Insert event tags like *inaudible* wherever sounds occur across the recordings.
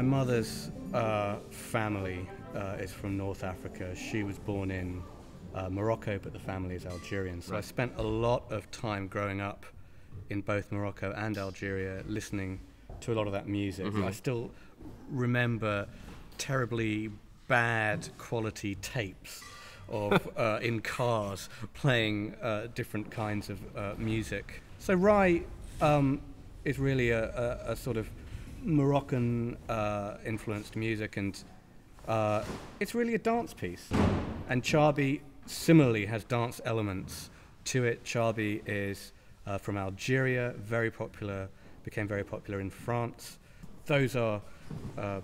my mother's uh, family uh, is from North Africa. She was born in uh, Morocco, but the family is Algerian. So I spent a lot of time growing up in both Morocco and Algeria listening to a lot of that music. I still remember terribly bad quality tapes of *laughs* uh, in cars playing uh, different kinds of uh, music. So Rai um, is really a, a, a sort of Moroccan uh, influenced music, and uh, it's really a dance piece. And Chaâbi similarly has dance elements to it. Chaâbi is uh, from Algeria, very popular, became very popular in France. Those are uh,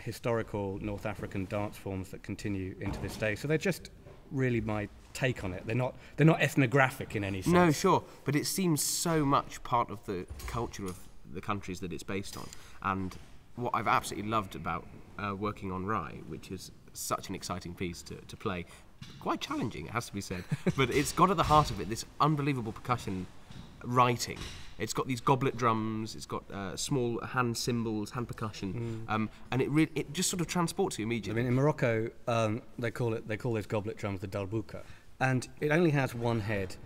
historical North African dance forms that continue into this day. So they're just really my take on it. They're not they're not ethnographic in any sense. No, sure, but it seems so much part of the culture of the countries that it's based on. And what I've absolutely loved about uh, working on Rai, which is such an exciting piece to, to play, quite challenging, it has to be said, *laughs* but it's got at the heart of it this unbelievable percussion writing. It's got these goblet drums, it's got uh, small hand cymbals, hand percussion, um, and it it just sort of transports you immediately. I mean, in Morocco, um, they call it they call those goblet drums the dalbuka, and it only has one head.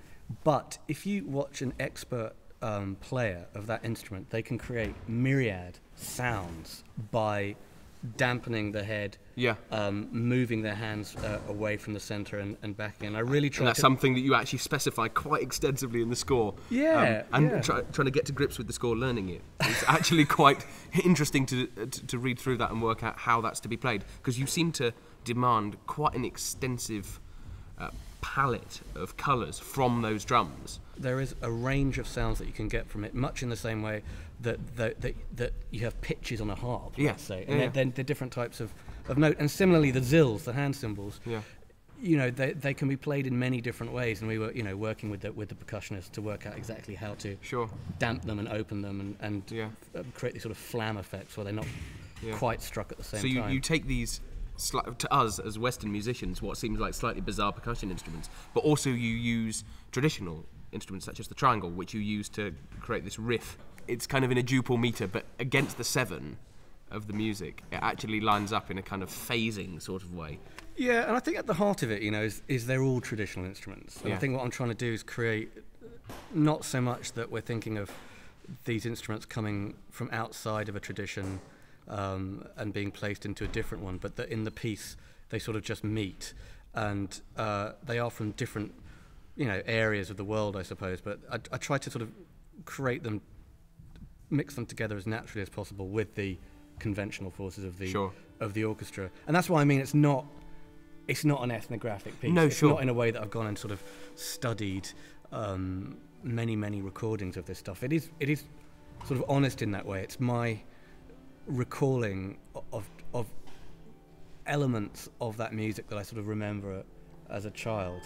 But if you watch an expert um, player of that instrument, they can create myriad sounds by dampening the head, Yeah. um, moving their hands uh, away from the center and, and back again. I really try and that's something that you actually specify quite extensively in the score. Yeah, Um, and yeah. Try, trying to get to grips with the score, learning it. It's *laughs* actually quite interesting to, to, to read through that and work out how that's to be played because you seem to demand quite an extensive uh, palette of colours from those drums. there is a range of sounds that you can get from it, much in the same way that that, that, that you have pitches on a harp, Yeah, let's say, and yeah. then the different types of, of note. And similarly, the zills, the hand cymbals, Yeah. you know, they, they can be played in many different ways. And we were, you know, working with the, with the percussionists to work out exactly how to Sure. damp them and open them and, and Yeah. uh, create these sort of flam effects where they're not Yeah. quite struck at the same time. So you, time. you take these, to us as Western musicians, what seems like slightly bizarre percussion instruments, but also you use traditional instruments such as the triangle, which you use to create this riff. It's kind of in a duple meter, but against the seven of the music, it actually lines up in a kind of phasing sort of way. Yeah, and I think at the heart of it, you know, is, is they're all traditional instruments. And Yeah. I think what I'm trying to do is create uh, not so much that we're thinking of these instruments coming from outside of a tradition um, and being placed into a different one, but that in the piece they sort of just meet, and uh, they are from different, you know, areas of the world, I suppose. But I, I try to sort of create them, mix them together as naturally as possible with the conventional forces of the Sure. of the orchestra, and that's why I mean it's not it's not an ethnographic piece. No, it's sure. not in a way that I've gone and sort of studied um, many, many recordings of this stuff. It is, it is sort of honest in that way. It's my recalling of, of elements of that music that I sort of remember as a child.